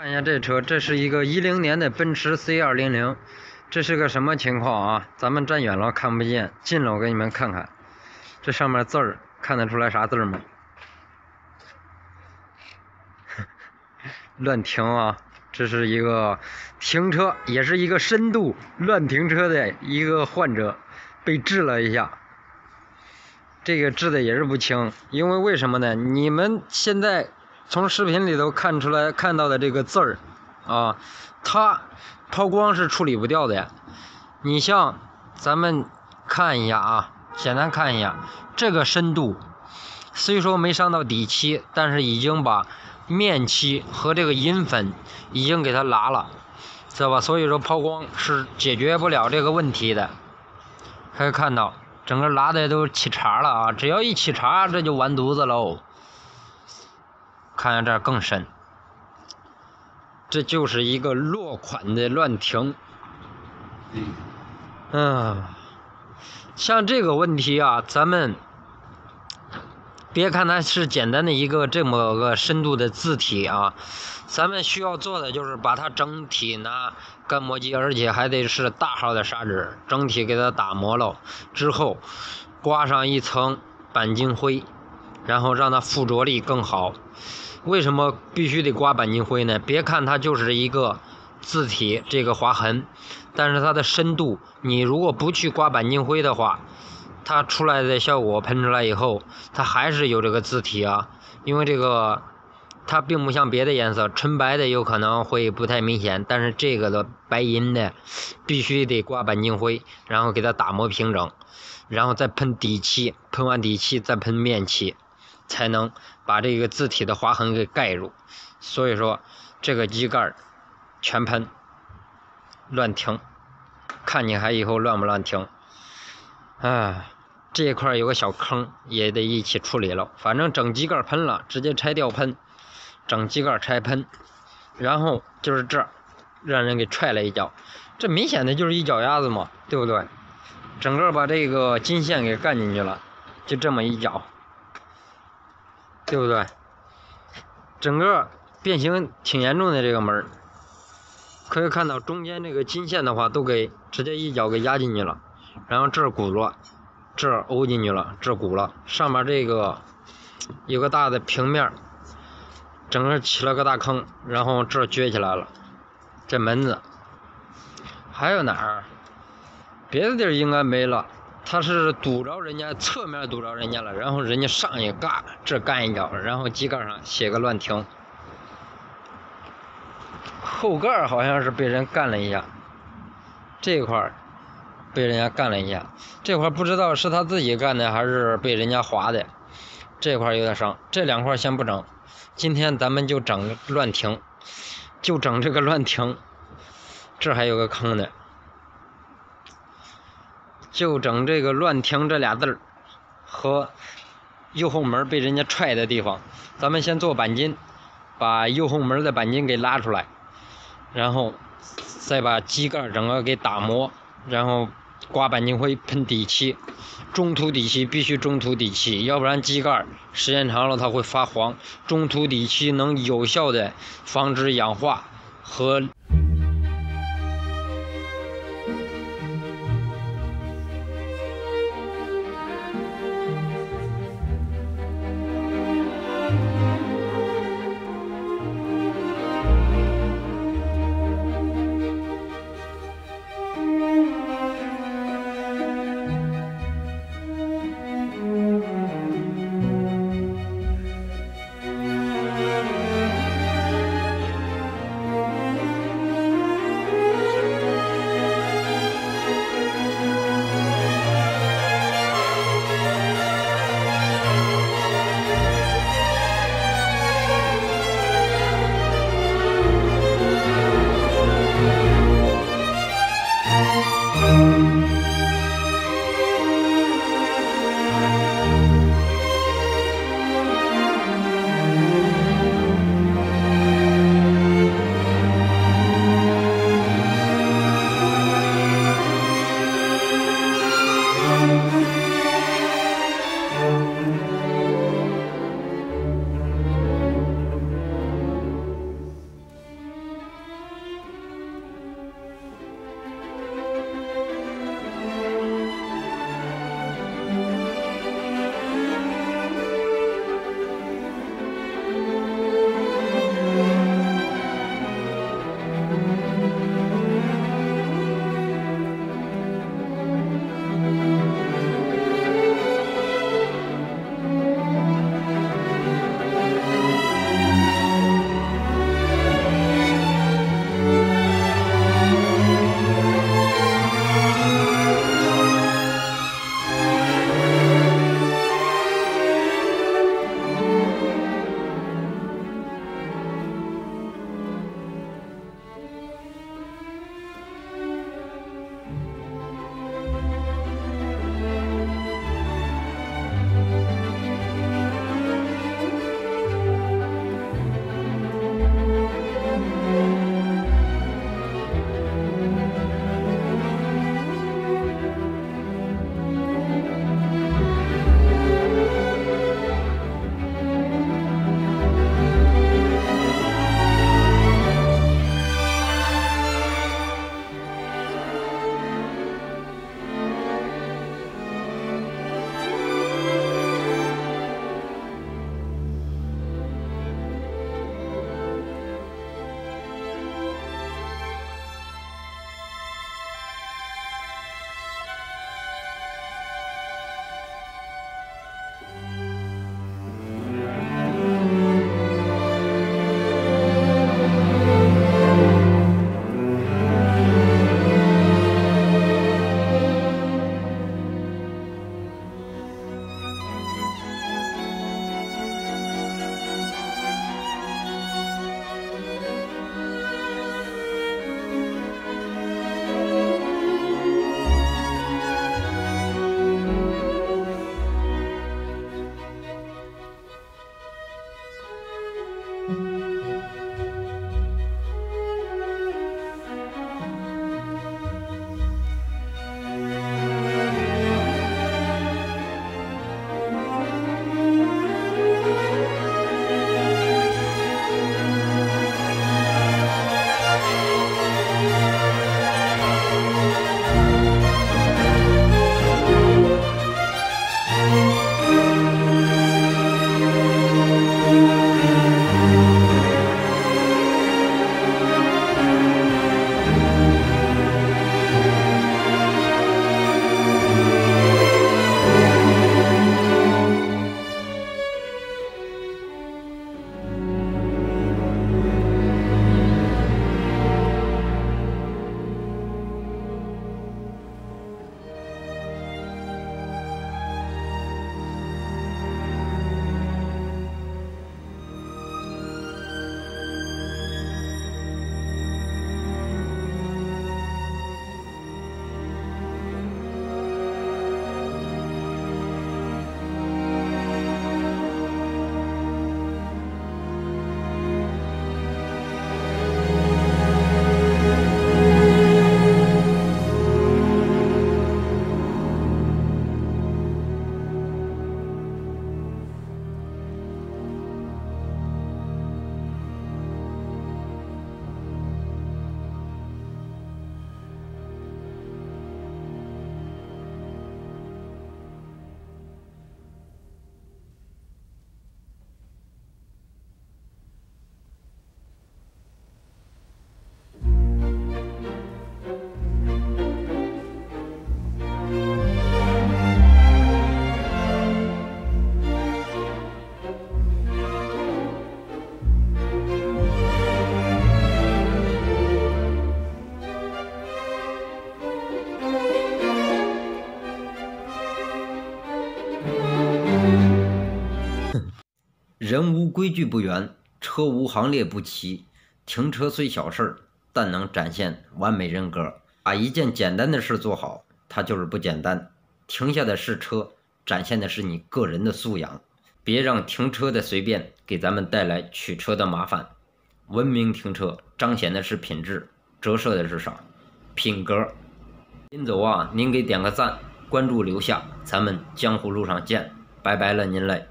看一下这车，这是一个一零年的奔驰 C 二零零，这是个什么情况啊？咱们站远了看不见，近了我给你们看看，这上面字儿看得出来啥字儿吗？乱停啊！这是一个停车，也是一个深度乱停车的一个患者，被治了一下。这个治的也是不轻，因为为什么呢？你们现在。从视频里头看出来看到的这个字儿，啊，它抛光是处理不掉的呀。你像咱们看一下啊，简单看一下这个深度，虽说没上到底漆，但是已经把面漆和这个银粉已经给它拉了，知道吧？所以说抛光是解决不了这个问题的。可以看到整个拉的都起茬了啊，只要一起茬，这就完犊子喽。看下这儿更深，这就是一个落款的乱停。嗯，像这个问题啊，咱们别看它是简单的一个这么个深度的字体啊，咱们需要做的就是把它整体拿干磨机，而且还得是大号的砂纸，整体给它打磨了之后，刮上一层钣金灰，然后让它附着力更好。为什么必须得刮钣金灰呢？别看它就是一个字体这个划痕，但是它的深度，你如果不去刮钣金灰的话，它出来的效果喷出来以后，它还是有这个字体啊。因为这个它并不像别的颜色，纯白的有可能会不太明显，但是这个的白银的必须得刮钣金灰，然后给它打磨平整，然后再喷底漆，喷完底漆再喷面漆。才能把这个字体的划痕给盖住，所以说这个机盖全喷乱停，看你还以后乱不乱停？哎，这一块有个小坑也得一起处理了。反正整机盖喷了，直接拆掉喷，整机盖拆喷，然后就是这让人给踹了一脚，这明显的就是一脚丫子嘛，对不对？整个把这个金线给干进去了，就这么一脚。对不对？整个变形挺严重的这个门可以看到中间这个金线的话都给直接一脚给压进去了，然后这鼓了，这儿欧进去了，这鼓了，上面这个有个大的平面，整个起了个大坑，然后这撅起来了，这门子还有哪儿？别的地儿应该没了。他是堵着人家侧面堵着人家了，然后人家上一嘎，这干一脚，然后机盖上写个乱停。后盖好像是被人干了一下，这块被人家干了一下，这块不知道是他自己干的还是被人家划的，这块有点伤，这两块先不整，今天咱们就整乱停，就整这个乱停，这还有个坑呢。就整这个乱停这俩字儿和右后门被人家踹的地方，咱们先做钣金，把右后门的钣金给拉出来，然后再把机盖整个给打磨，然后刮钣金灰喷底漆，中途底漆必须中途底漆，要不然机盖时间长了它会发黄，中途底漆能有效的防止氧化和。人无规矩不圆，车无行列不齐。停车虽小事儿，但能展现完美人格。把一件简单的事做好，它就是不简单。停下的是车，展现的是你个人的素养。别让停车的随便给咱们带来取车的麻烦。文明停车彰显的是品质，折射的是啥？品格。临走啊，您给点个赞，关注留下，咱们江湖路上见，拜拜了您嘞。